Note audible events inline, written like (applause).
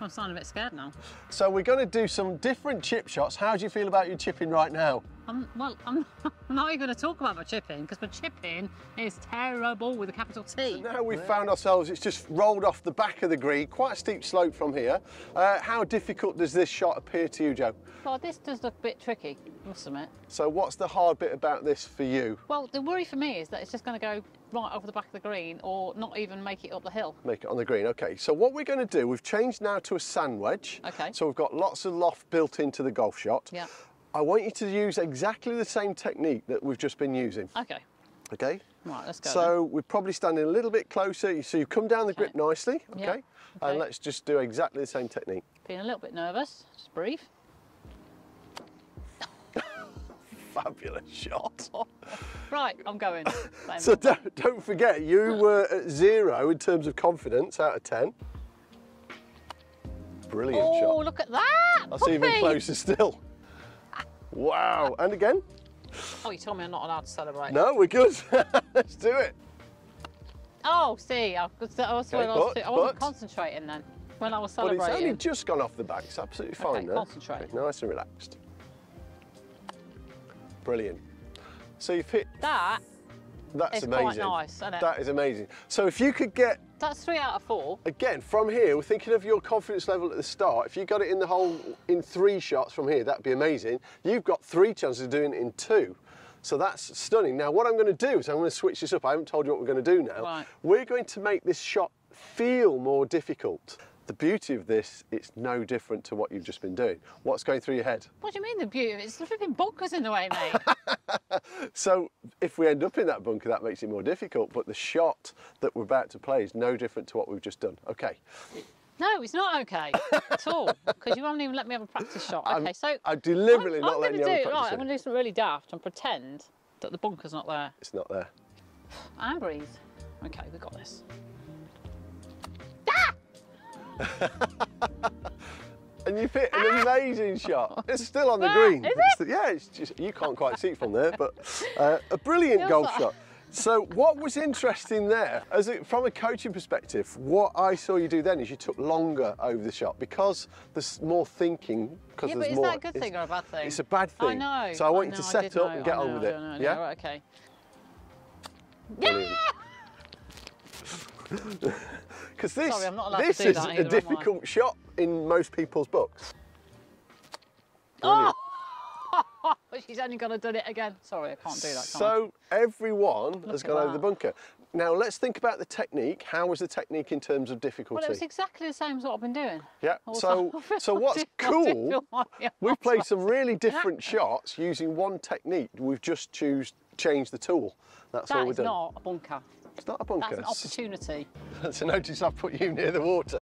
I'm starting a bit scared now. So we're going to do some different chip shots. How do you feel about your chipping right now? I'm, well, I'm, (laughs) I'm not even going to talk about my chipping because my chipping is terrible with a capital T. Now we've found ourselves, it's just rolled off the back of the green, quite a steep slope from here. Uh, how difficult does this shot appear to you, Jo? Well, this does look a bit tricky, must admit. So what's the hard bit about this for you? Well, the worry for me is that it's just going to go right over the back of the green or not even make it up the hill. Make it on the green, okay. So what we're going to do, we've changed now to a sand wedge. Okay. So we've got lots of loft built into the golf shot. Yeah. I want you to use exactly the same technique that we've just been using, Okay, okay? right, let's go. So we're probably standing a little bit closer. So you've come down the grip nicely, okay? Okay. And let's just do exactly the same technique. Being a little bit nervous, just breathe. Fabulous (laughs) shot. Right, I'm going. (laughs) So don't, don't forget, you were at zero in terms of confidence out of 10. Brilliant oh, shot. Oh, look at that! That's even closer still. Wow. And again? Oh, you told me I'm not allowed to celebrate. No, we're good. (laughs) Let's do it. Oh, see, I was, I was, Okay, I was, but- I wasn't but- concentrating then when I was celebrating. But it's only just gone off the back. It's absolutely fine Okay, there. concentrate. nice and relaxed. Brilliant. So you've hit, That, that's It's amazing. quite nice, isn't it? That is amazing. So if you could get that's three out of four. Again, from here, we're thinking of your confidence level at the start. If you got it in the hole in three shots from here, that'd be amazing. You've got three chances of doing it in two. So that's stunning. Now, what I'm going to do is I'm going to switch this up. I haven't told you what we're going to do now. Right. We're going to make this shot feel more difficult. The beauty of this, it's no different to what you've just been doing. What's going through your head? What do you mean the beauty? Of it's the flipping bunker's in the way, mate. (laughs) (laughs) So if we end up in that bunker, that makes it more difficult. But the shot that we're about to play is no different to what we've just done. Okay. no, it's not okay at all because you haven't even let me have a practice shot. Okay, I'm- so I'm deliberately I'm, not I'm letting you have a do, practice right, I'm going to do something really daft and pretend that the bunker's not there It's not there. (sighs) and breathe. Okay, we got this. (laughs) And you've hit an amazing shot. It's still on the Ah, green. is It's yeah, it's just you can't quite see it from there, but uh, a brilliant golf like- shot. So what was interesting there, as it, from a coaching perspective, what I saw you do then is you took longer over the shot because there's more thinking. Because Yeah, there's but is more. that a good thing or a bad thing? It's a bad thing. I know. So I want know, you to I set up know, and get I on with it. know, know, yeah. right, okay. Brilliant. (laughs) (laughs) Because this, Sorry, I'm not allowed to this is that a either, am difficult shot in most people's books. Oh! Brilliant. (laughs) but she's only going to do it again. Sorry, I can't do that. Can't I? So everyone has at gone over the bunker. Now let's think about the technique. How was the technique in terms of difficulty? Well, it was exactly the same as what I've been doing. yeah. So so what's (laughs) cool? feel like it We've played some really (laughs) different shots using one technique. We've just choose changed the tool. That's all we're is doing. not a bunker. It's not a bunker. That's an opportunity. (laughs) so notice I've put you near the water.